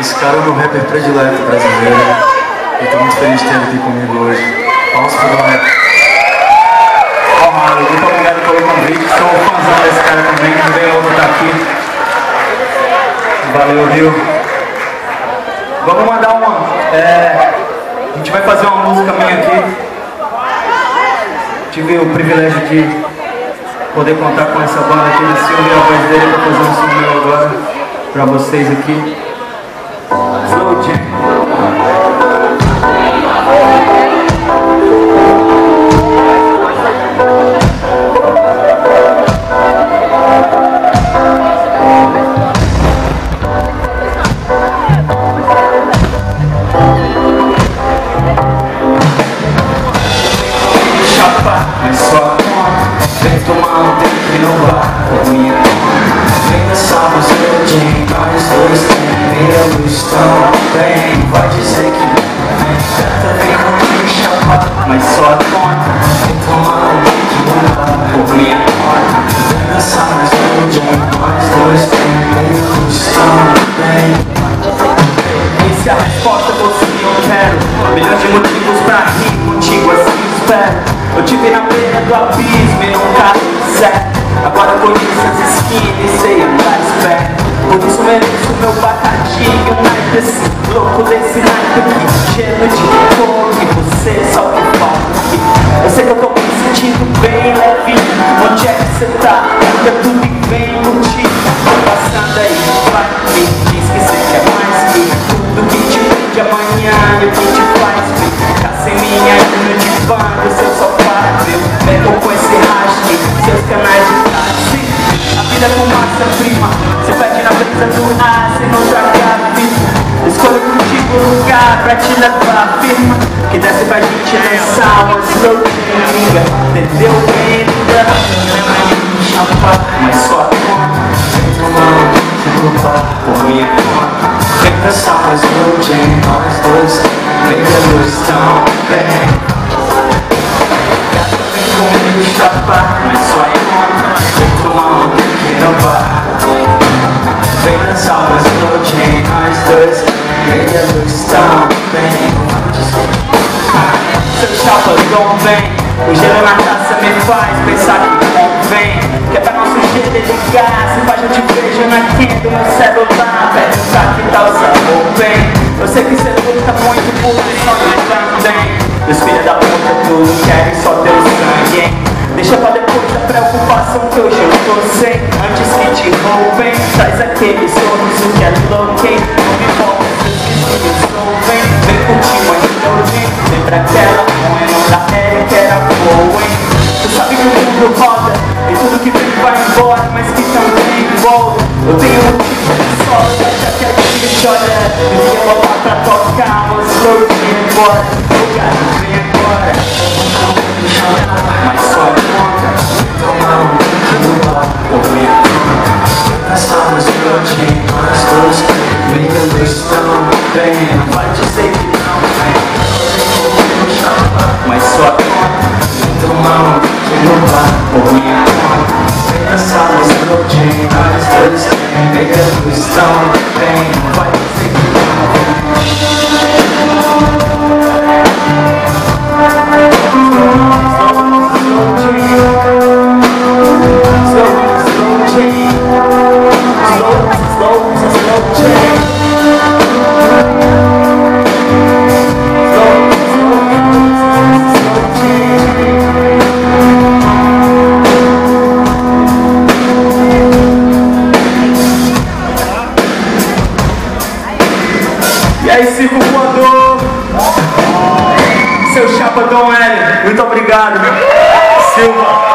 Esse cara é o meu rapper predileto brasileiro. Eu tô muito feliz de ter ele aqui comigo hoje. Palmas pro meu rap. Mário, muito obrigado pelo convite. Sou fãzão desse cara também, que veio outro estar aqui. Valeu, viu? Vamos mandar uma. É, a gente vai fazer uma música minha aqui. Tive o privilégio de poder contar com essa banda aqui, nasci ouvir a voz dele para fazer um som meu agora para vocês aqui. Meia luz também Vai dizer que não Tenta vem comigo chapa, mas só conta Vem tomar um tempo no bar com minha Vem dançar no gin, nós dois meia luz também essa é a resposta, você eu quero Milhões de motivos pra rir contigo, assim espero Eu te vi na beira do abismo e nunca certo Agora conheço as esquinas e sei andar esperto Por isso mereço meu batatinho naipe esse louco desse naipe aqui Cheio de fogo e você só que falta Eu sei que eu tô me sentindo bem levinho Onde é que você tá? Fica tudo bem contigo Tô passando aí, vai me diz que você quer mais que tudo que te de amanhã e o que te faz ficar sem minha linha de banda, seu sofá, meu Pego com esse rastre, seus canais de táxi A vida é fumaça prima, se perde na brisa do ar, sem não tragar vida Escolho contigo o lugar pra te levar firma Que desce pra gente dançar uma slow liga Entendeu, me chapar, mas só um por minha conta Vem slow jam, nós dois. Vem luz tão bem Gata, vem comigo chapar, jam, nós dois Vem a luz tão bem Seu chapa convém O gelo na taça me faz pensar que Que é pra nosso jeito de ligar Se faz eu te vejo na quinta do meu celular Perguntar que tal sabor bem Eu sei que você luta muito por isso também Os filhos da puta tudo querem só teu sangue, Deixa pra depois a preocupação que hoje eu tô sem. Antes que te roubem Traz aquele sorriso que é hein? Não me volta, seus vizinhos ouvem Vem curtir mais noite Lembra aquela poema da Eric era boa, hein? Tu sabe que o mundo roda E tudo que vem vai embora Mas que também volta Eu tenho um tipo de sola Já que a gente chora. Devia botar pra tocar Mas louco, vem embora. Gato vem agora Dom L, muito obrigado. Silva.